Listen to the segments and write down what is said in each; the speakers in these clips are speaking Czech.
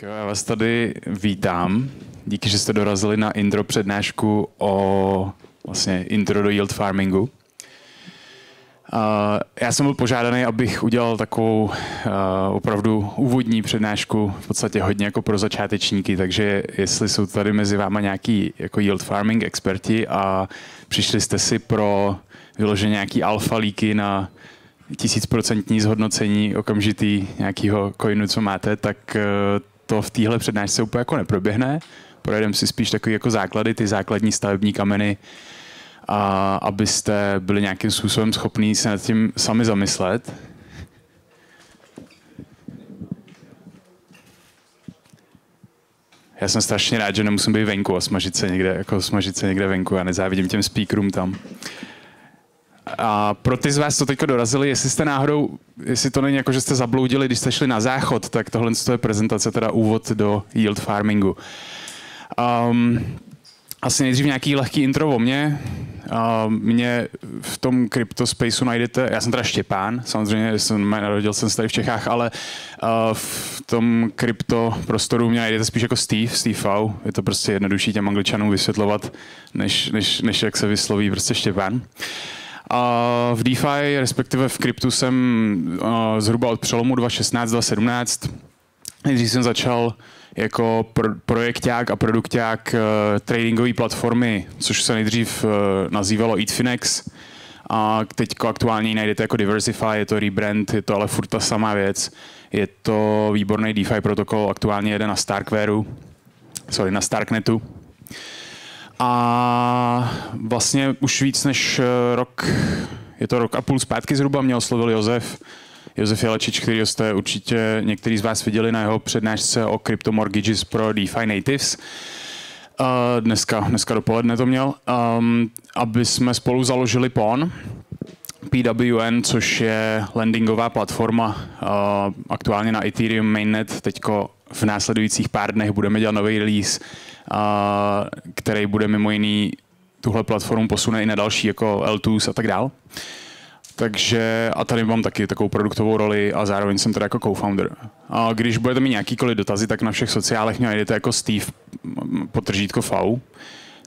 Tak já vás tady vítám. Díky, že jste dorazili na intro přednášku o vlastně intro do yield farmingu. Já jsem byl požádaný, abych udělal takovou opravdu úvodní přednášku, v podstatě hodně jako pro začátečníky, takže jestli jsou tady mezi váma nějaký jako yield farming experti a přišli jste si pro vyloženě nějaký alfa líky na tisícprocentní zhodnocení okamžitý nějakého coinu, co máte, tak to v téhle přednášce úplně jako neproběhne. Projedeme si spíš takový jako základy, ty základní stavební kameny, a abyste byli nějakým způsobem schopní se nad tím sami zamyslet. Já jsem strašně rád, že nemusím být venku a smažit se někde, jako smažit se někde venku. Já nezávidím těm speakerům tam. A pro ty z vás, co teď dorazili, jestli jste náhodou, jestli to není jako, že jste zabloudili, když jste šli na záchod, tak tohle je prezentace, teda úvod do yield farmingu. Um, asi nejdřív nějaký lehký intro o mně. Uh, mě v tom CryptoSpaceu najdete, já jsem teda Štěpán, samozřejmě jsem, narodil jsem se tady v Čechách, ale uh, v tom krypto prostoru mě najdete spíš jako Steve, Steve V. Je to prostě jednodušší těm angličanům vysvětlovat, než, než, než jak se vysloví prostě Štěpán. Uh, a v DeFi, respektive v kryptu jsem zhruba od přelomu 2016-2017. Nejdřív jsem začal jako pro, projekták a produkták uh, tradingové platformy, což se nejdřív uh, nazývalo Eatfinex. A teď aktuálně najdete jako Diversify, je to rebrand, je to ale furt ta samá věc. Je to výborný DeFi protokol, aktuálně jede na Starkwareu, sorry, na Starknetu. A vlastně už víc než eh, rok, je to rok a půl zpátky zhruba, mě oslovil Josef, Josef Jelečič, který jste určitě některý z vás viděli na jeho přednášce o crypto mortgages pro DeFi natives. Uh, dneska, dneska dopoledne to měl, um, aby jsme spolu založili PON, PWN, což je lendingová platforma, uh, aktuálně na Ethereum mainnet, teďko v následujících pár dnech budeme dělat nový release a, který bude mimo jiný tuhle platformu posune i na další jako L2s a tak dál. Takže a tady mám taky takovou produktovou roli a zároveň jsem teda jako co-founder. A když budete mít nějakýkoliv dotazy, tak na všech sociálech mě najdete jako Steve potržítko V.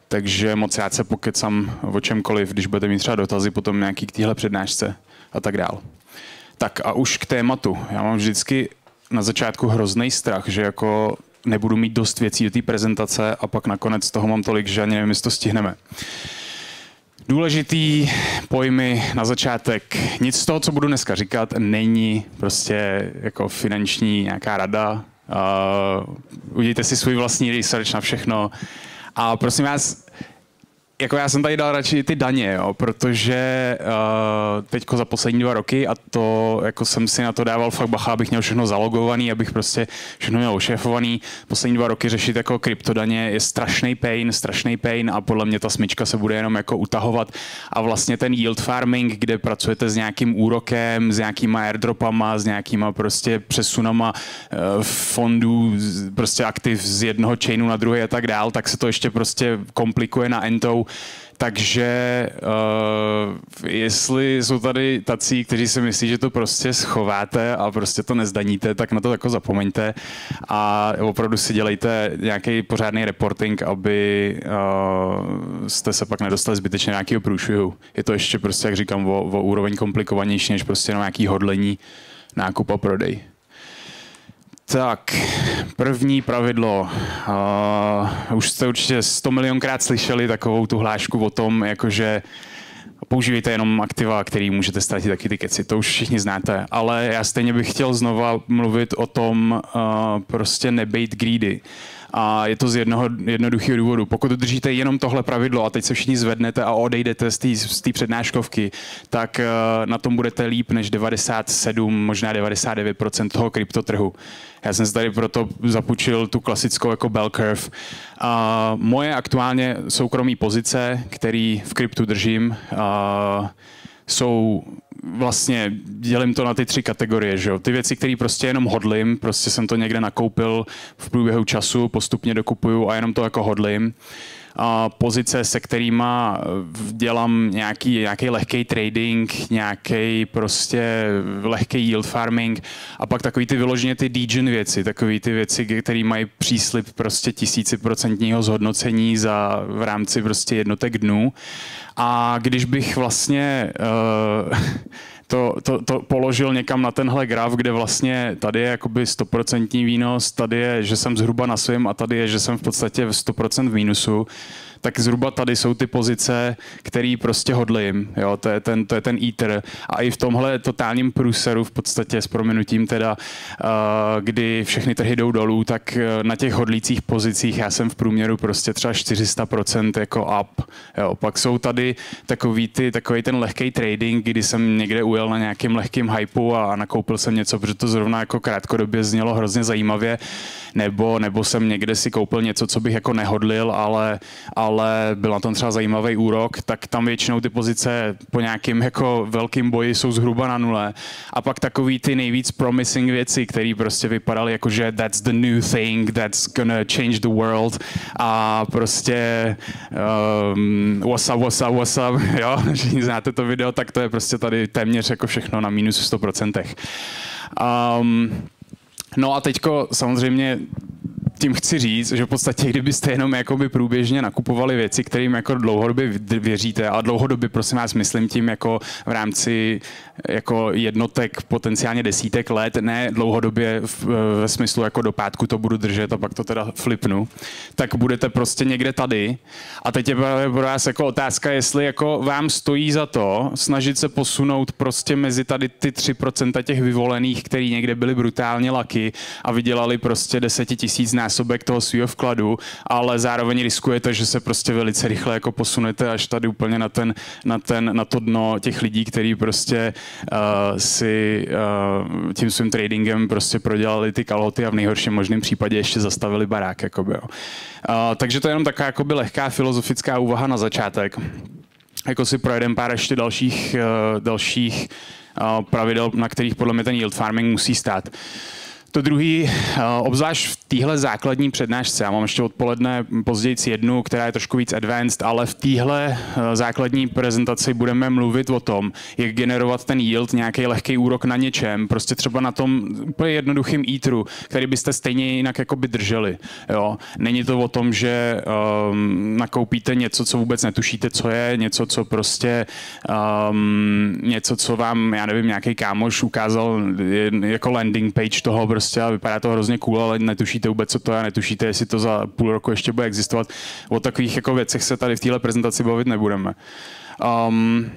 Takže moc rád se pokecám o čemkoliv, když budete mít třeba dotazy potom nějaký k téhle přednášce a tak dál. Tak a už k tématu. Já mám vždycky na začátku hrozný strach, že jako nebudu mít dost věcí do té prezentace a pak nakonec toho mám tolik, že ani nevím, jestli to stihneme. Důležitý pojmy na začátek. Nic z toho, co budu dneska říkat, není prostě jako finanční nějaká rada. Uh, udějte si svůj vlastní research na všechno. A prosím vás, jako já jsem tady dal radši ty daně, jo, protože uh, teďko za poslední dva roky a to jako jsem si na to dával fakt bacha, abych měl všechno zalogovaný, abych prostě všechno měl ošéfovaný. Poslední dva roky řešit jako kryptodaně je strašný pain, strašný pain a podle mě ta smyčka se bude jenom jako utahovat a vlastně ten yield farming, kde pracujete s nějakým úrokem, s nějakýma airdropama, s nějakýma prostě přesunama uh, fondů, prostě aktiv z jednoho chainu na druhý a tak dál, tak se to ještě prostě komplikuje na entou takže uh, jestli jsou tady tací, kteří si myslí, že to prostě schováte a prostě to nezdaníte, tak na to jako zapomeňte a opravdu si dělejte nějaký pořádný reporting, aby uh, jste se pak nedostali zbytečně nějakého průšvihu. Je to ještě prostě, jak říkám, o, o úroveň komplikovanější, než prostě na nějaký hodlení, nákup a prodej. Tak, první pravidlo. Uh, už jste určitě 100 milionkrát slyšeli takovou tu hlášku o tom, jakože používejte jenom aktiva, který můžete ztratit taky ty keci. To už všichni znáte. Ale já stejně bych chtěl znova mluvit o tom uh, prostě nebejt greedy. A je to z jednoho jednoduchého důvodu. Pokud držíte jenom tohle pravidlo a teď se všichni zvednete a odejdete z té přednáškovky, tak uh, na tom budete líp než 97, možná 99% toho kryptotrhu. Já jsem si tady proto zapučil tu klasickou jako bell curve. A moje aktuálně soukromí pozice, který v kryptu držím, jsou vlastně dělím to na ty tři kategorie, že jo? Ty věci, které prostě jenom hodlím, prostě jsem to někde nakoupil v průběhu času, postupně dokupuju a jenom to jako hodlím. Pozice, se kterými dělám nějaký, nějaký lehký trading, nějaký prostě lehký yield farming a pak takový ty vyloženě ty degen věci, takový ty věci, které mají příslip prostě tisíciprocentního zhodnocení za, v rámci prostě jednotek dnů. A když bych vlastně uh, to, to, to položil někam na tenhle graf, kde vlastně tady je jakoby 100% výnos, tady je, že jsem zhruba na svém a tady je, že jsem v podstatě v 100% v mínusu, tak zhruba tady jsou ty pozice, který prostě hodlím. Jo? To, je ten, to je ten eater. A i v tomhle totálním průseru v podstatě s prominutím teda, uh, kdy všechny trhy jdou dolů, tak uh, na těch hodlících pozicích já jsem v průměru prostě třeba 400% jako up. Jo? Pak jsou tady takový, ty, takový ten lehký trading, kdy jsem někde ujel na nějakým lehkým hypeu a nakoupil jsem něco, protože to zrovna jako krátkodobě znělo hrozně zajímavě, nebo, nebo jsem někde si koupil něco, co bych jako nehodlil, ale, ale ale byl na tom třeba zajímavý úrok, tak tam většinou ty pozice po nějakým jako velkým boji jsou zhruba na nule. A pak takový ty nejvíc promising věci, které prostě vypadaly jako, že that's the new thing, that's gonna change the world a prostě um, what's up, what's up, what's up, jo, že znáte to video, tak to je prostě tady téměř jako všechno na minus 100%. Um, no a teďko samozřejmě tím chci říct, že v podstatě, kdybyste jenom jakoby průběžně nakupovali věci, kterým jako dlouhodobě věříte, a dlouhodobě prosím vás myslím tím jako v rámci jako jednotek, potenciálně desítek let, ne dlouhodobě v, ve smyslu jako do pátku to budu držet a pak to teda flipnu, tak budete prostě někde tady. A teď je pro vás jako otázka, jestli jako vám stojí za to snažit se posunout prostě mezi tady ty 3% těch vyvolených, který někde byli brutálně laky a vydělali prostě deseti tisíc násobek toho svého vkladu, ale zároveň riskujete, že se prostě velice rychle jako posunete až tady úplně na, ten, na, ten, na to dno těch lidí, který prostě si uh, tím svým tradingem prostě prodělali ty kalhoty a v nejhorším možném případě ještě zastavili barák. Jakoby, jo. Uh, takže to je jenom taková jakoby lehká filozofická úvaha na začátek. Jako si projedeme pár ještě dalších, dalších pravidel, na kterých podle mě ten yield farming musí stát. Uh, to druhý, eh, obzvlášť v téhle základní přednášce, já mám ještě odpoledne později jednu, která je trošku víc advanced, ale v téhle eh, základní prezentaci budeme mluvit o tom, jak generovat ten yield, nějaký lehký úrok na něčem, prostě třeba na tom úplně jednoduchým eateru, který byste stejně jinak jako by drželi. Jo? Není to o tom, že um, nakoupíte něco, co vůbec netušíte, co je, něco, co prostě um, něco, co vám, já nevím, nějaký kámoš ukázal jako landing page toho, prostě a vypadá to hrozně cool, ale netušíte vůbec, co to je, netušíte, jestli to za půl roku ještě bude existovat. O takových jako věcech se tady v téhle prezentaci bavit nebudeme. Um,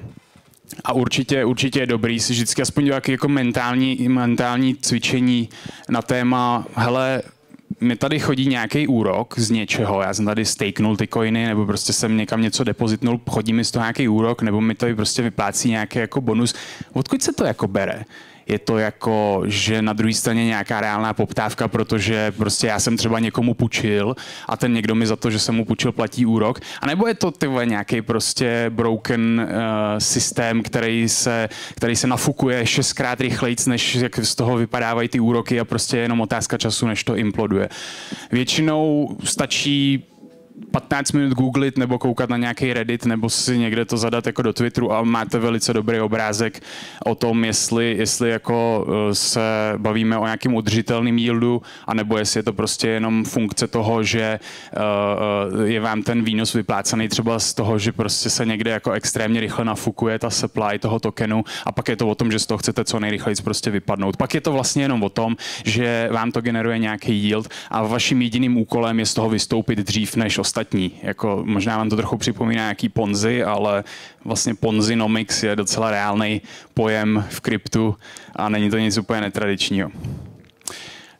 a určitě, určitě je dobrý si vždycky aspoň dělat jako mentální, mentální cvičení na téma, hele, mi tady chodí nějaký úrok z něčeho, já jsem tady staknul ty coiny, nebo prostě jsem někam něco depozitnul, chodí mi z toho nějaký úrok, nebo mi to prostě vyplácí nějaký jako bonus. Odkud se to jako bere? Je to jako, že na druhé straně nějaká reálná poptávka, protože prostě já jsem třeba někomu půjčil a ten někdo mi za to, že jsem mu půjčil, platí úrok. A nebo je to ty nějaký prostě broken uh, systém, který se, který se nafukuje šestkrát rychleji, než jak z toho vypadávají ty úroky a prostě je jenom otázka času, než to imploduje. Většinou stačí 15 minut googlit nebo koukat na nějaký Reddit nebo si někde to zadat jako do Twitteru a máte velice dobrý obrázek o tom, jestli, jestli jako eh, se bavíme o nějakém udržitelném yieldu, anebo jestli je to prostě jenom funkce toho, že eh, eh, je vám ten výnos vyplácený třeba z toho, že prostě se někde jako extrémně rychle nafukuje ta supply toho tokenu a pak je to o tom, že z toho chcete co nejrychleji prostě vypadnout. Pak je to vlastně jenom o tom, že vám to generuje nějaký yield a vaším jediným úkolem je z toho vystoupit dřív než ostatní. Jako, možná vám to trochu připomíná nějaký Ponzi, ale vlastně Ponzinomics je docela reálný pojem v kryptu a není to nic úplně netradičního.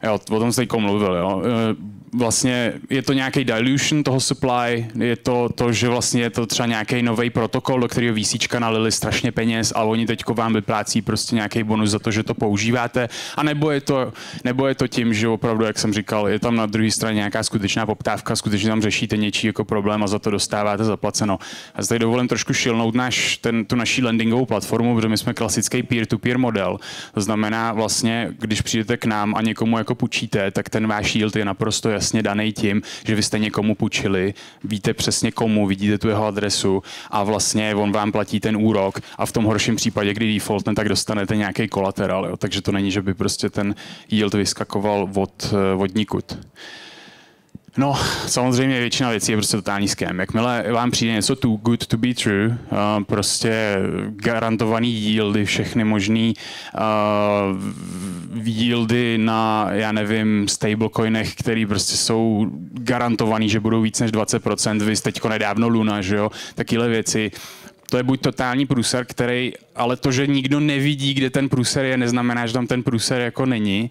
Jo, o tom jste mluvil. Jo vlastně je to nějaký dilution toho supply, je to to, že vlastně je to třeba nějaký nový protokol, do kterého výsíčka nalili strašně peněz a oni teď vám vyplácí prostě nějaký bonus za to, že to používáte, a nebo je to, nebo je to tím, že opravdu, jak jsem říkal, je tam na druhé straně nějaká skutečná poptávka, skutečně tam řešíte něčí jako problém a za to dostáváte zaplaceno. A zde dovolím trošku šilnout náš, ten, tu naší landingovou platformu, protože my jsme klasický peer-to-peer model. To znamená vlastně, když přijdete k nám a někomu jako půjčíte, tak ten váš yield je naprosto jasně daný tím, že vy jste někomu půjčili, víte přesně komu, vidíte tu jeho adresu a vlastně on vám platí ten úrok a v tom horším případě, kdy defaultne, tak dostanete nějaký kolaterál. Jo? Takže to není, že by prostě ten yield vyskakoval od, eh, od nikud. No, samozřejmě většina věcí je prostě totální scam. Jakmile vám přijde něco too good to be true, uh, prostě garantovaný yieldy, všechny možný uh, yieldy na, já nevím, stablecoinech, který prostě jsou garantovaný, že budou víc než 20%, vy teďko nedávno Luna, že jo, takové věci to je buď totální průser, který, ale to, že nikdo nevidí, kde ten průser je, neznamená, že tam ten průser jako není.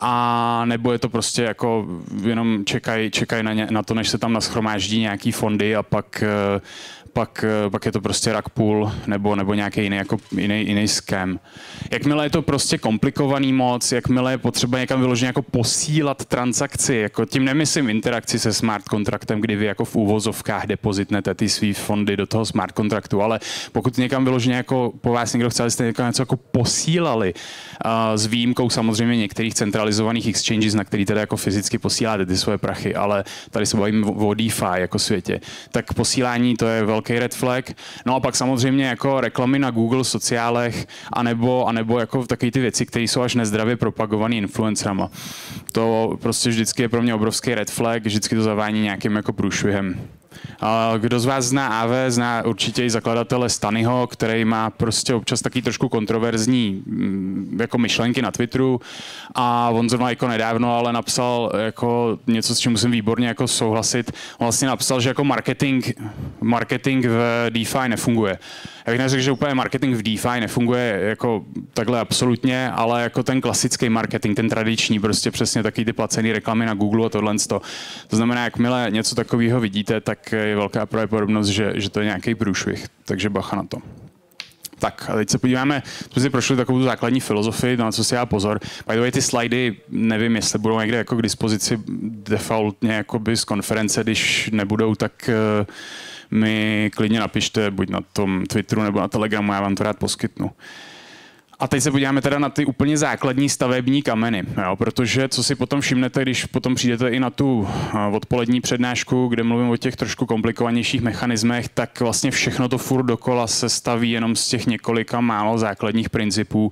A nebo je to prostě jako jenom čekají čekaj na, ně, na to, než se tam naschromáždí nějaký fondy a pak uh, pak, eh, pak je to prostě rug pool nebo, nebo nějaký jiný, jako jiný, jiný scam. Jakmile je to prostě komplikovaný moc, jakmile je potřeba někam vyloženě jako posílat transakci, jako tím nemyslím interakci se smart kontraktem, kdy vy jako v úvozovkách depozitnete ty svý fondy do toho smart kontraktu, ale pokud někam vyloženě jako po vás někdo chce, abyste někam něco jako posílali, uh, s výjimkou samozřejmě některých centralizovaných exchanges, na který teda jako fyzicky posíláte ty svoje prachy, ale tady se bavím o DeFi jako světě, tak posílání to je velký red flag. No a pak samozřejmě jako reklamy na Google, sociálech, anebo, anebo jako takové ty věci, které jsou až nezdravě propagované influencerama. To prostě vždycky je pro mě obrovský red flag, vždycky to zavání nějakým jako průšvihem. Kdo z vás zná AV, zná určitě i zakladatele Stanyho, který má prostě občas taky trošku kontroverzní mm, jako myšlenky na Twitteru a on zrovna jako nedávno ale napsal jako něco, s čím musím výborně jako souhlasit. On vlastně napsal, že jako marketing, marketing v DeFi nefunguje. Já bych neřekl, že úplně marketing v DeFi nefunguje jako takhle absolutně, ale jako ten klasický marketing, ten tradiční, prostě přesně taky ty placené reklamy na Google a tohle. To znamená, jakmile něco takového vidíte, tak je velká pravděpodobnost, že, že to je nějaký průšvih. Takže bacha na to. Tak a teď se podíváme, jsme si prošli takovou tu základní filozofii, na co si já pozor. By the way, ty slidy, nevím, jestli budou někde jako k dispozici defaultně jakoby z konference, když nebudou, tak uh, mi klidně napište, buď na tom Twitteru nebo na Telegramu, já vám to rád poskytnu. A teď se podíváme teda na ty úplně základní stavební kameny, jo, protože co si potom všimnete, když potom přijdete i na tu odpolední přednášku, kde mluvím o těch trošku komplikovanějších mechanismech, tak vlastně všechno to furt dokola se staví jenom z těch několika málo základních principů.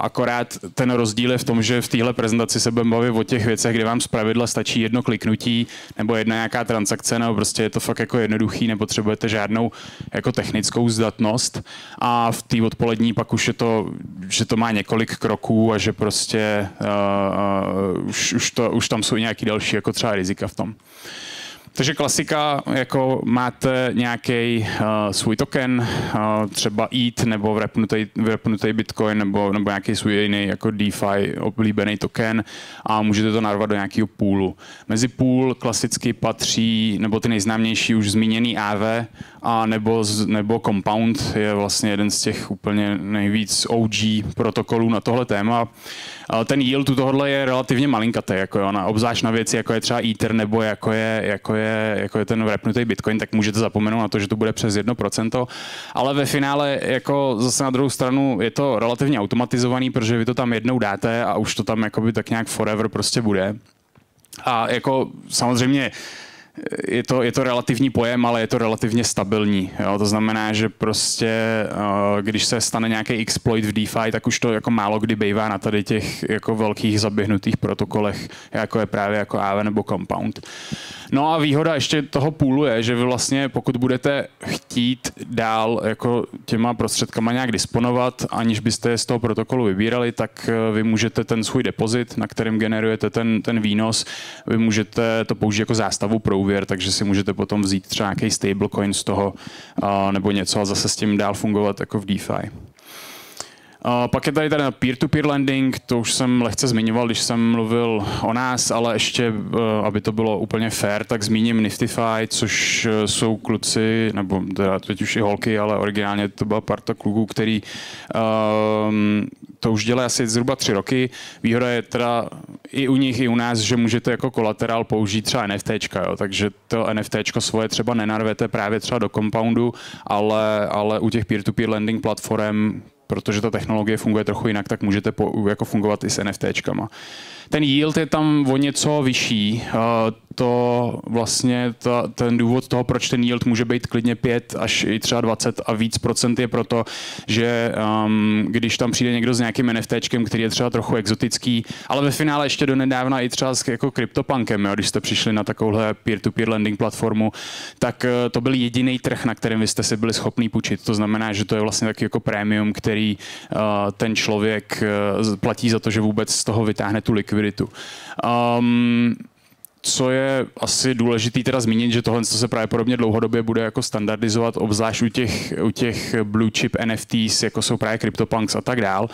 Akorát ten rozdíl je v tom, že v téhle prezentaci se budeme bavit o těch věcech, kde vám zpravidla stačí jedno kliknutí nebo jedna nějaká transakce, nebo prostě je to fakt jako jednoduchý, nepotřebujete žádnou jako technickou zdatnost. A v té odpolední pak už je to že to má několik kroků a že prostě uh, uh, už, už, to, už tam jsou nějaký další jako třeba rizika v tom. Takže klasika, jako máte nějaký uh, svůj token, uh, třeba ETH nebo vrepnutý Bitcoin nebo, nebo nějaký svůj jiný jako DeFi oblíbený token a můžete to narvat do nějakého půlu. Mezi půl klasicky patří, nebo ty nejznámější už zmíněný AV, a nebo, nebo Compound je vlastně jeden z těch úplně nejvíc OG protokolů na tohle téma. Ten yield u tohohle je relativně malinkatý, jako jo, na, obzvlášť na věci, jako je třeba Ether nebo jako je, jako je, jako je ten vrepnutý Bitcoin, tak můžete zapomenout na to, že to bude přes 1%, ale ve finále jako zase na druhou stranu je to relativně automatizovaný, protože vy to tam jednou dáte a už to tam jakoby tak nějak forever prostě bude. A jako samozřejmě je to, je to relativní pojem, ale je to relativně stabilní. Jo? To znamená, že prostě, eh, když se stane nějaký exploit v DeFi, tak už to jako málo kdy bývá na tady těch jako velkých zaběhnutých protokolech, jako je právě jako Aave nebo Compound. No a výhoda ještě toho půlu je, že vy vlastně, pokud budete chtít dál jako těma prostředkama nějak disponovat, aniž byste je z toho protokolu vybírali, tak eh, vy můžete ten svůj depozit, na kterém generujete ten, ten výnos, vy můžete to použít jako zástavu pro úvěr, takže si můžete potom vzít třeba nějaký stablecoin z toho nebo něco a zase s tím dál fungovat jako v DeFi. Uh, pak je tady ten peer-to-peer lending, to už jsem lehce zmiňoval, když jsem mluvil o nás, ale ještě, uh, aby to bylo úplně fair, tak zmíním Niftify, což uh, jsou kluci, nebo teda teď už i holky, ale originálně to byla parta kluků, který um, to už dělají asi zhruba tři roky. Výhoda je teda i u nich, i u nás, že můžete jako kolaterál použít třeba NFT, takže to NFT svoje třeba nenarvete právě třeba do compoundu, ale, ale u těch peer-to-peer lending platform protože ta technologie funguje trochu jinak, tak můžete po, jako fungovat i s NFTčkama. Ten yield je tam o něco vyšší. To vlastně ta, ten důvod toho, proč ten yield může být klidně 5 až i třeba 20 a víc procent je proto, že um, když tam přijde někdo s nějakým NFTčkem, který je třeba trochu exotický, ale ve finále ještě do nedávna i třeba s jako CryptoPunkem, jo, když jste přišli na takovouhle peer-to-peer lending platformu, tak uh, to byl jediný trh, na kterém vy jste si byli schopni půjčit. To znamená, že to je vlastně taky jako prémium, který uh, ten člověk uh, platí za to, že vůbec z toho vytáhne tu likviditu likviditu. Um, co je asi důležitý teda zmínit, že tohle se pravděpodobně dlouhodobě bude jako standardizovat, obzvlášť u těch, u těch blue chip NFTs, jako jsou právě CryptoPunks a tak dál,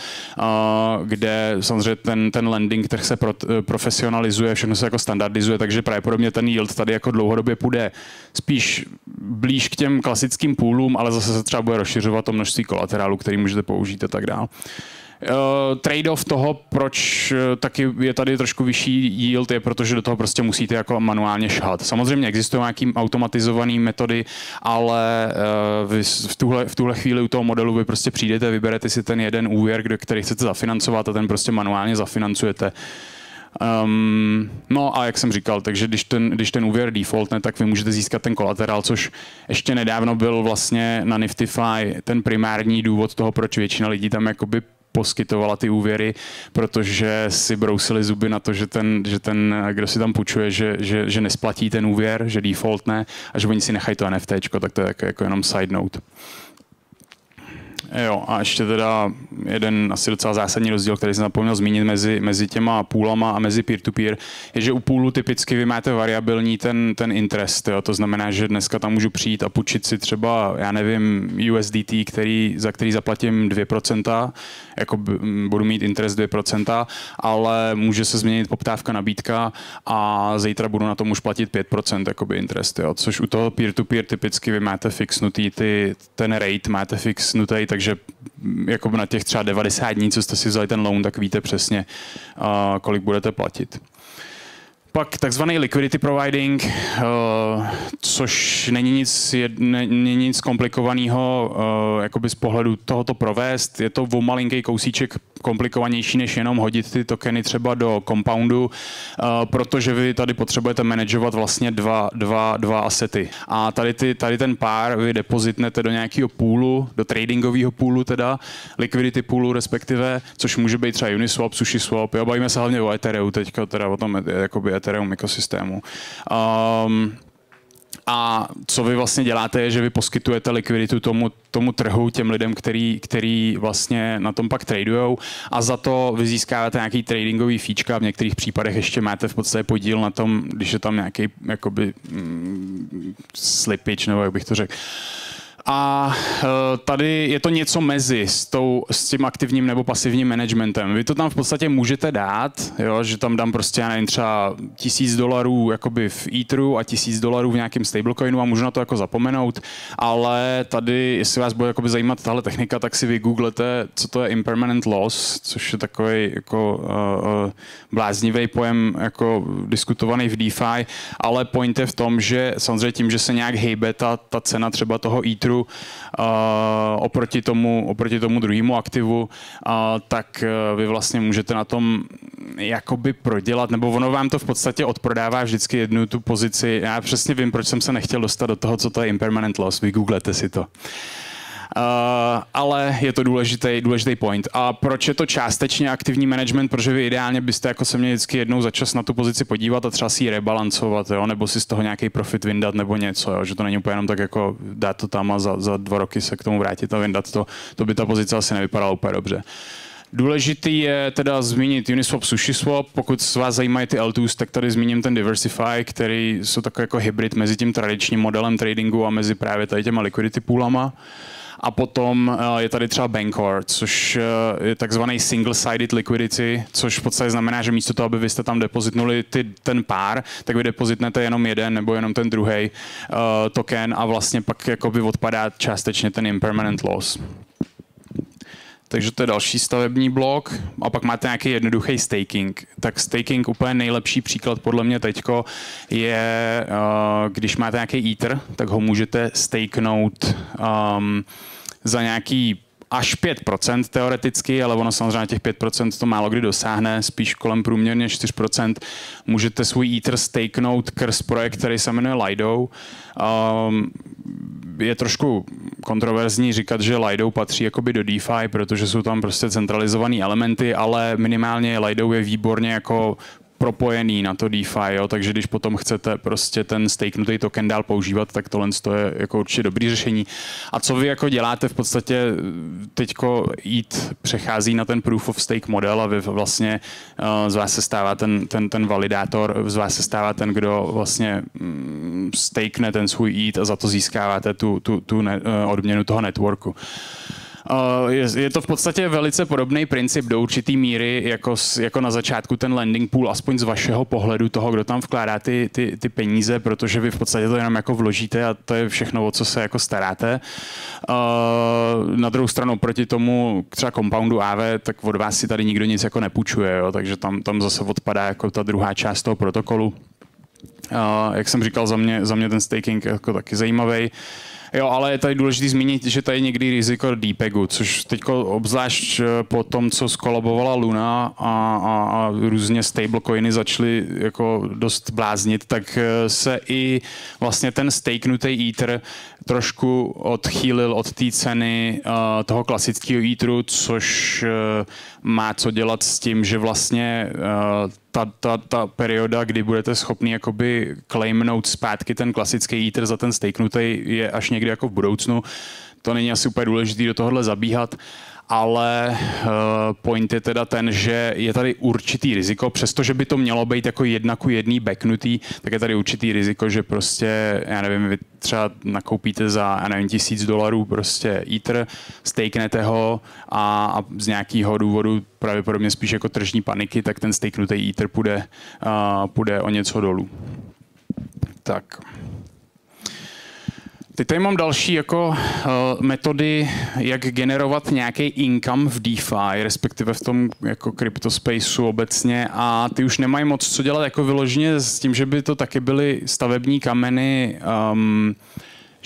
kde samozřejmě ten, ten lending trh se pro, profesionalizuje, všechno se jako standardizuje, takže pravděpodobně ten yield tady jako dlouhodobě půjde spíš blíž k těm klasickým půlům, ale zase se třeba bude rozšiřovat to množství kolaterálu, který můžete použít a tak dál. Uh, trade-off toho, proč uh, taky je tady trošku vyšší yield, je protože do toho prostě musíte jako manuálně šhat. Samozřejmě existují nějaké automatizované metody, ale uh, vy v tuhle, v tuhle chvíli u toho modelu vy prostě přijdete, vyberete si ten jeden úvěr, který chcete zafinancovat a ten prostě manuálně zafinancujete. Um, no a jak jsem říkal, takže když ten, když ten úvěr defaultne, tak vy můžete získat ten kolaterál, což ještě nedávno byl vlastně na Niftyfy ten primární důvod toho, proč většina lidí tam jakoby poskytovala ty úvěry, protože si brousili zuby na to, že ten, že ten kdo si tam půjčuje, že, že, že nesplatí ten úvěr, že defaultne a že oni si nechají to NFT, tak to je jako, jako jenom side note. Jo, a ještě teda jeden asi docela zásadní rozdíl, který jsem zapomněl zmínit mezi, mezi těma půlama a mezi peer-to-peer, je, že u půlu typicky vy máte variabilní ten, ten interest. Jo. To znamená, že dneska tam můžu přijít a půjčit si třeba, já nevím, USDT, který, za který zaplatím 2%, jako budu mít interest 2%, ale může se změnit poptávka, nabídka a zítra budu na tom už platit 5% jakoby interest. Jo. Což u toho peer-to-peer typicky vy máte fixnutý ty, ten rate, máte fixnutý, takže jako na těch třeba 90 dní, co jste si vzali ten loan, tak víte přesně, kolik budete platit. Pak takzvaný liquidity providing, uh, což není nic, není nic komplikovaného jakoby z pohledu tohoto provést. Je to o malinký kousíček komplikovanější, než jenom hodit ty tokeny třeba do compoundu, uh, protože vy tady potřebujete manažovat vlastně dva, dva, dva asety. A tady, ty, tady ten pár vy depozitnete do nějakého půlu, do tradingového půlu teda, liquidity půlu respektive, což může být třeba Uniswap, SushiSwap, jo, bavíme se hlavně o Ethereum teďka, teda o tom jakoby Ethereum ekosystému. Um, a co vy vlastně děláte, je, že vy poskytujete likviditu tomu, tomu trhu, těm lidem, který, který vlastně na tom pak tradujou a za to vy získáváte nějaký tradingový fíčka, v některých případech ještě máte v podstatě podíl na tom, když je tam nějaký jakoby mm, slipič, nebo jak bych to řekl. A eh, tady je to něco mezi s, tou, s tím aktivním nebo pasivním managementem. Vy to tam v podstatě můžete dát, jo, že tam dám prostě, já nevím, třeba tisíc dolarů jakoby v Etheru a tisíc dolarů v nějakém stablecoinu a můžu na to jako zapomenout, ale tady, jestli vás bude jakoby zajímat tahle technika, tak si vygooglete, co to je impermanent loss, což je takový jako uh, bláznivý pojem jako diskutovaný v DeFi, ale point je v tom, že samozřejmě tím, že se nějak hejbe ta, ta cena třeba toho Etheru, uh, oproti tomu, oproti tomu druhému aktivu, tak uh, vy vlastně můžete na tom jakoby prodělat, nebo ono vám to v podstatě odprodává vždycky jednu tu pozici. Já přesně vím, proč jsem se nechtěl dostat do toho, co to je impermanent loss, vygooglete si to. Uh, ale je to důležitý, důležitý point. A proč je to částečně aktivní management? Protože vy ideálně byste jako se měli vždycky jednou za čas na tu pozici podívat a třeba si ji rebalancovat, jo? nebo si z toho nějaký profit vyndat nebo něco, jo? že to není úplně jenom tak jako dát to tam a za, za dva roky se k tomu vrátit a vyndat to. To by ta pozice asi nevypadala úplně dobře. Důležitý je teda zmínit Uniswap, SushiSwap. Pokud s vás zajímají ty L2s, tak tady zmíním ten Diversify, který jsou takový jako hybrid mezi tím tradičním modelem tradingu a mezi právě tady těma liquidity poolama. A potom eh, je tady třeba Bancor, což eh, je takzvaný single-sided liquidity, což v podstatě znamená, že místo toho, aby vy jste tam depozitnuli ty, ten pár, tak vy depozitnete jenom jeden nebo jenom ten druhý uh, token a vlastně pak jakoby odpadá částečně ten impermanent loss. Takže to je další stavební blok. A pak máte nějaký jednoduchý staking. Tak staking úplně nejlepší příklad podle mě teďko je, uh, když máte nějaký Ether, tak ho můžete stakenout um, za nějaký až 5% teoreticky, ale ono samozřejmě těch 5% to málo kdy dosáhne, spíš kolem průměrně 4%. Můžete svůj Ether stakenout krz projekt, který se jmenuje Lido. Um, je trošku kontroverzní říkat, že Lido patří jakoby do DeFi, protože jsou tam prostě centralizované elementy, ale minimálně Lido je výborně jako propojený na to DeFi, jo? takže když potom chcete prostě ten stakenutý token dál používat, tak tohle je jako určitě dobrý řešení. A co vy jako děláte v podstatě teďko jít přechází na ten proof of stake model a vy vlastně uh, z vás se stává ten, ten, ten validátor, z vás se stává ten, kdo vlastně um, stakene ten svůj ETH a za to získáváte tu, tu, tu ne, uh, odměnu toho networku. Eh, je, je to v podstatě velice podobný princip do určitý míry, jako, jako na začátku ten landing pool, aspoň z vašeho pohledu toho, kdo tam vkládá ty, ty, ty peníze, protože vy v podstatě to jenom jako vložíte a to je všechno, o co se jako staráte. Uh, na druhou stranu proti tomu třeba compoundu AV, tak od vás si tady nikdo nic jako nepůjčuje, jo, takže tam, tam zase odpadá jako ta druhá část toho protokolu. Uh, jak jsem říkal, za mě, za mě ten staking jako taky zajímavý. Jo, ale je tady důležité zmínit, že tady je někdy riziko DPEGu, což teď obzvlášť eh, po tom, co skolabovala Luna a, a, a různě stablecoiny začaly jako dost bláznit, tak eh, se i vlastně ten stakenutý Ether trošku odchýlil od té ceny uh, toho klasického Etheru, což uh, má co dělat s tím, že vlastně uh, ta, ta, ta perioda, kdy budete schopni jakoby claimnout zpátky ten klasický Ether za ten stakenutý, je až někdy jako v budoucnu. To není asi úplně důležité do tohohle zabíhat ale uh, point je teda ten, že je tady určitý riziko, přestože by to mělo být jako jedna ku jedný backnutý, tak je tady určitý riziko, že prostě, já nevím, vy třeba nakoupíte za, já nevím, tisíc dolarů prostě Ether, stakenete ho a, a z nějakého důvodu pravděpodobně spíš jako tržní paniky, tak ten stakenutý Ether půjde, uh, půjde o něco dolů. Tak. Teď tady mám další jako uh, metody, jak generovat nějaký income v DeFi, respektive v tom jako spaceu obecně. A ty už nemají moc co dělat jako vyloženě s tím, že by to taky byly stavební kameny um,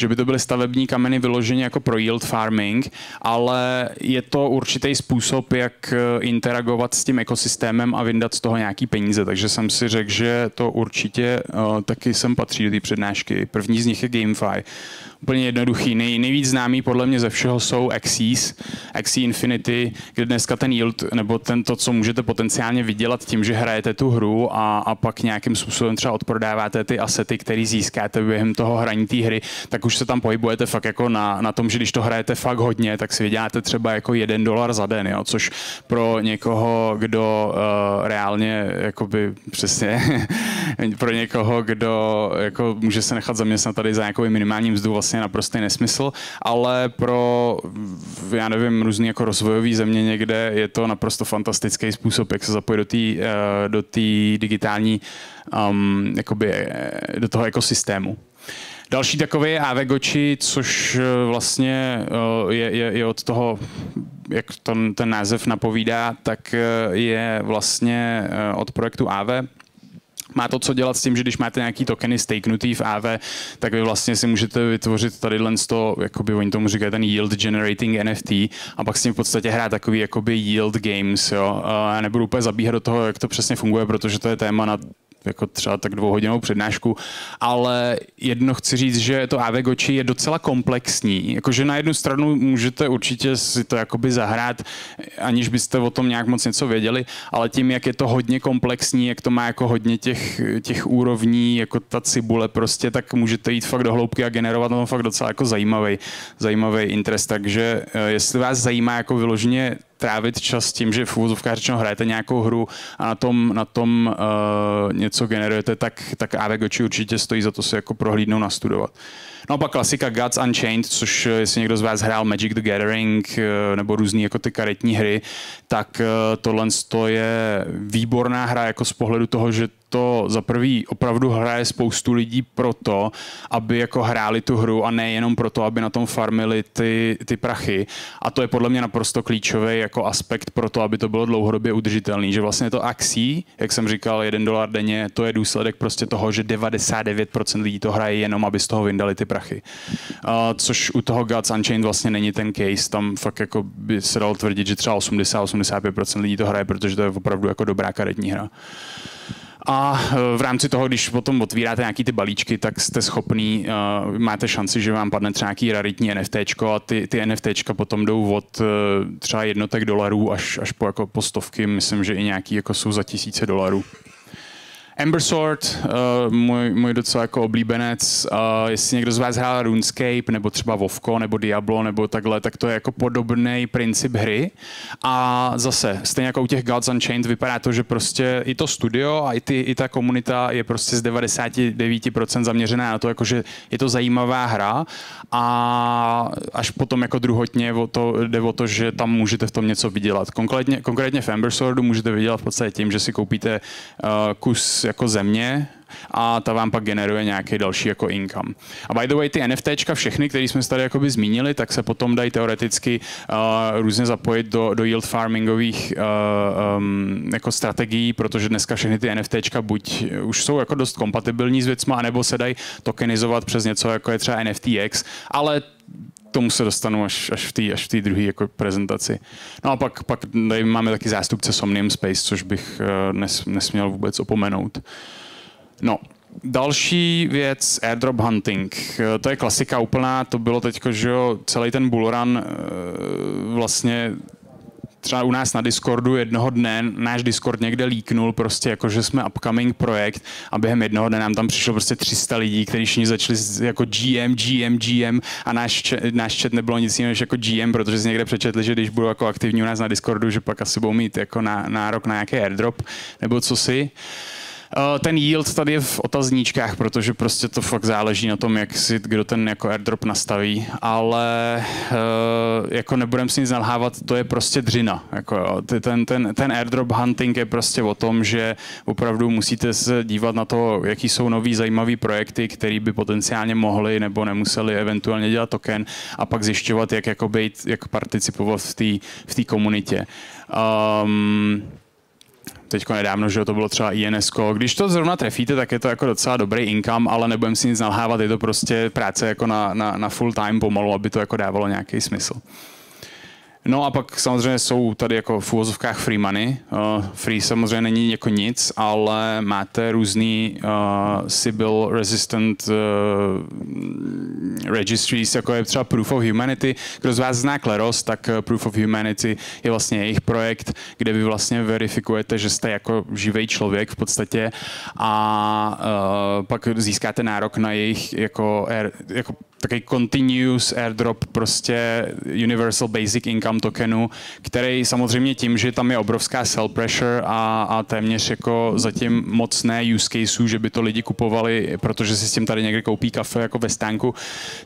že by to byly stavební kameny vyloženě jako pro yield farming, ale je to určitý způsob, jak eh, interagovat s tím ekosystémem a vyndat z toho nějaký peníze. Takže jsem si řekl, že to určitě uh, taky sem patří do té přednášky. První z nich je GameFi úplně jednoduchý. Nej, nejvíc známý podle mě ze všeho jsou Axis, Axie Infinity, kde dneska ten yield, nebo ten to, co můžete potenciálně vydělat tím, že hrajete tu hru a, a pak nějakým způsobem třeba odprodáváte ty asety, které získáte během toho hraní té hry, tak už se tam pohybujete fakt jako na, na tom, že když to hrajete fakt hodně, tak si vyděláte třeba jako jeden dolar za den, jo, což pro někoho, kdo uh, reálně jakoby přesně pro někoho, kdo jako může se nechat zaměstnat tady za nějakou minimální mzdu vlastně vlastně naprostý nesmysl, ale pro, já nevím, různý jako rozvojový země někde je to naprosto fantastický způsob, jak se zapojit do té eh, do digitální, um, jakoby, eh, do toho ekosystému. Další takový je Avegoči, což eh, vlastně je, je, je od toho, jak to, ten název napovídá, tak je vlastně od projektu Ave, má to co dělat s tím, že když máte nějaký tokeny stakenutý v AV, tak vy vlastně si můžete vytvořit tady len to, jakoby oni tomu říkají ten yield generating NFT a pak s tím v podstatě hrát takový jakoby yield games, jo. Já nebudu úplně zabíhat do toho, jak to přesně funguje, protože to je téma na jako třeba tak dvouhodinovou přednášku, ale jedno chci říct, že to AV Goči je docela komplexní. Jakože na jednu stranu můžete určitě si to jakoby zahrát, aniž byste o tom nějak moc něco věděli, ale tím, jak je to hodně komplexní, jak to má jako hodně těch, těch úrovní, jako ta cibule prostě, tak můžete jít fakt do hloubky a generovat tom fakt docela jako zajímavý, zajímavý interest. Takže eh, jestli vás zajímá jako vyloženě trávit čas tím, že v úvozovkách řečeno hrajete nějakou hru a na tom, na tom uh, něco generujete, tak, tak AVGoči určitě stojí za to si jako prohlídnout, nastudovat. No a pak klasika Gods Unchained, což eh, jestli někdo z vás hrál Magic the Gathering eh, nebo různý jako ty karetní hry, tak tohle je výborná hra jako z pohledu toho, že to za prvý opravdu hraje spoustu lidí proto, aby jako hráli tu hru a nejenom proto, aby na tom farmili ty, ty prachy. A to je podle mě naprosto klíčový jako aspekt pro to, aby to bylo dlouhodobě udržitelný. Že vlastně to akcí, jak jsem říkal, jeden dolar denně, to je důsledek prostě toho, že 99% lidí to hraje jenom, aby z toho vyndali ty prachy. Uh, což u toho Gods Unchained vlastně není ten case. Tam fakt jako by se dalo tvrdit, že třeba 80-85% lidí to hraje, protože to je opravdu jako dobrá karetní hra. A e, v rámci toho, když potom otvíráte nějaký ty balíčky, tak jste schopný, uh, máte šanci, že vám padne třeba nějaký raritní NFT a ty, ty NFT potom jdou od uh, třeba jednotek dolarů až, až po, jako po stovky, myslím, že i nějaký jako jsou za tisíce dolarů. Ember Sword, uh, můj, můj docela jako oblíbenec, uh, jestli někdo z vás hrál RuneScape, nebo třeba Vovko, nebo Diablo, nebo takhle, tak to je jako podobný princip hry. A zase, stejně jako u těch Gods Unchained, vypadá to, že prostě i to studio a i, ty, i ta komunita je prostě z 99% zaměřená na to, jako že je to zajímavá hra a až potom jako druhotně o to, jde o to, že tam můžete v tom něco vydělat. Konkrétně, konkrétně v Ember Swordu můžete vydělat v podstatě tím, že si koupíte uh, kus jako země a ta vám pak generuje nějaký další jako income. A by the way, ty NFTčka všechny, které jsme tady jakoby zmínili, tak se potom dají teoreticky uh, různě zapojit do, do yield farmingových uh, um, jako strategií, protože dneska všechny ty NFTčka buď už jsou jako dost kompatibilní s věcma, anebo se dají tokenizovat přes něco, jako je třeba NFTX, ale tomu se dostanu až, až v té až druhé jako prezentaci. No a pak, pak máme taky zástupce Somnium Space, což bych uh, nes, nesměl vůbec opomenout. No, Další věc, airdrop hunting. Eh, to je klasika úplná, to bylo teď, že jo, celý ten bullrun uh, vlastně třeba u nás na Discordu jednoho dne náš Discord někde líknul prostě jako, že jsme upcoming projekt a během jednoho dne nám tam přišlo prostě 300 lidí, kteří všichni začali jako GM, GM, GM a náš, náš chat nebylo nic jiného než jako GM, protože si někde přečetli, že když budou jako aktivní u nás na Discordu, že pak asi budou mít jako nárok na nějaký airdrop nebo co si. Eh, ten yield tady je v otazníčkách, protože prostě to fakt záleží na tom, jak si kdo ten jako airdrop nastaví, ale eh, jako nebudem si nic nalhávat, to je prostě dřina. Jako, ten, ten, ten airdrop hunting je prostě o tom, že opravdu musíte se dívat na to, jaký jsou nový zajímavý projekty, které by potenciálně mohli nebo nemuseli eventuálně dělat token a pak zjišťovat, jak, jako být, jak participovat v té v komunitě. Um, teď nedávno, že to bylo třeba INS. Když to zrovna trefíte, tak je to jako docela dobrý income, ale nebudem si nic nalhávat, je to prostě práce jako na, na, na full time pomalu, aby to jako dávalo nějaký smysl. No a pak samozřejmě jsou tady jako v úvozovkách free money. Uh, free samozřejmě není jako nic, ale máte různý uh, Sybil resistant uh, registries, jako je třeba Proof of Humanity. Kdo z vás zná Kleros, tak Proof of Humanity je vlastně jejich projekt, kde vy vlastně verifikujete, že jste jako živý člověk v podstatě a uh, pak získáte nárok na jejich jako, jako takový continuous airdrop prostě Universal Basic Income tokenu, který samozřejmě tím, že tam je obrovská sell pressure a, a téměř jako zatím mocné use caseů, že by to lidi kupovali, protože si s tím tady někde koupí kafe jako ve stánku,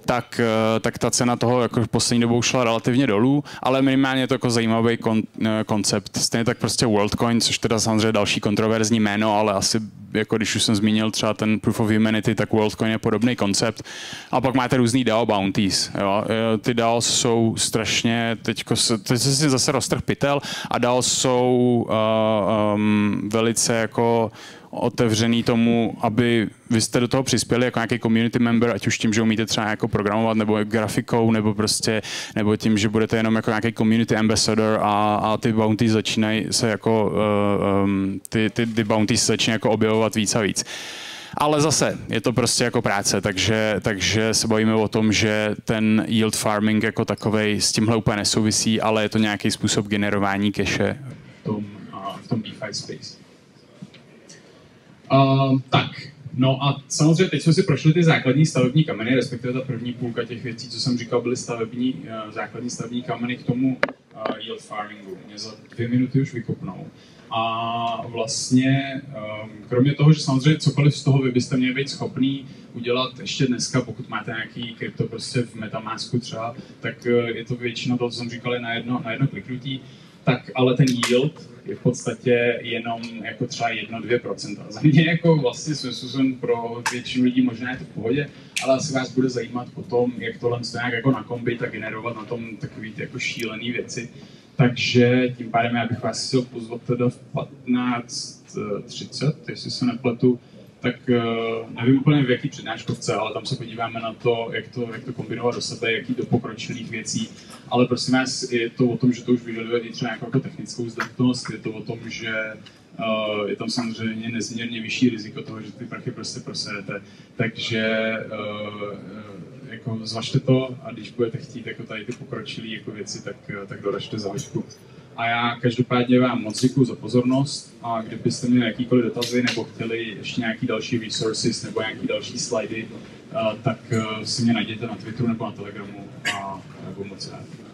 tak, eh, tak ta cena toho jako v poslední dobou šla relativně dolů, ale minimálně je to jako zajímavý kon, eh, koncept. Stejně tak prostě WorldCoin, což teda samozřejmě další kontroverzní jméno, ale asi jako když už jsem zmínil třeba ten Proof of Humanity, tak WorldCoin je podobný koncept. A pak máte různý DAO bounties. Jo. E, ty DAO jsou strašně, teďko teď se si zase roztrh pytel a DAO jsou uh, um, velice jako otevřený tomu, aby vy jste do toho přispěli jako nějaký community member, ať už tím, že umíte třeba jako programovat, nebo grafikou, nebo prostě, nebo tím, že budete jenom jako nějaký community ambassador a, a ty bounties začínají se jako, uh, um, ty, ty, ty bounties se začínají jako objevovat víc a víc. Ale zase je to prostě jako práce, takže, takže se bavíme o tom, že ten yield farming jako takový s tímhle úplně nesouvisí, ale je to nějaký způsob generování cache v tom, v tom DeFi space. Uh, tak, no a samozřejmě teď jsme si prošli ty základní stavební kameny, respektive ta první půlka těch věcí, co jsem říkal, byly stavební, uh, základní stavební kameny k tomu uh, yield farmingu. Mě za dvě minuty už vykopnou. A vlastně, um, kromě toho, že samozřejmě cokoliv z toho vy byste měli být schopný udělat ještě dneska, pokud máte nějaký krypto prostě v Metamasku třeba, tak uh, je to většina toho, co jsem říkal, na jedno, na jedno kliknutí. tak ale ten yield je v podstatě jenom jako třeba 1-2%. Za mě jako vlastně svým pro většinu lidí možná je to v pohodě, ale asi vás bude zajímat potom, jak tohle nějak jako nakombit a generovat na tom takový ty jako šílený věci. Takže tím pádem já bych vás chtěl pozvat teda v 15.30, jestli se nepletu, tak uh, nevím úplně v jaký přednáškovce, ale tam se podíváme na to, jak to, jak to kombinovat do sebe, jaký do pokročilých věcí. Ale prosím vás, je to o tom, že to už vyžaduje i třeba nějakou jako technickou zdatnost, je to o tom, že uh, je tam samozřejmě nezměrně vyšší riziko toho, že ty prachy prostě prosedete. Takže uh, jako zvažte to a když budete chtít jako tady ty pokročilé jako věci, tak, tak doražte za hoďku. A já každopádně vám moc děkuji za pozornost a kdybyste měli jakýkoliv dotazy nebo chtěli ještě nějaký další resources nebo nějaký další slidy, tak si mě najděte na Twitteru nebo na Telegramu a budu moc rád.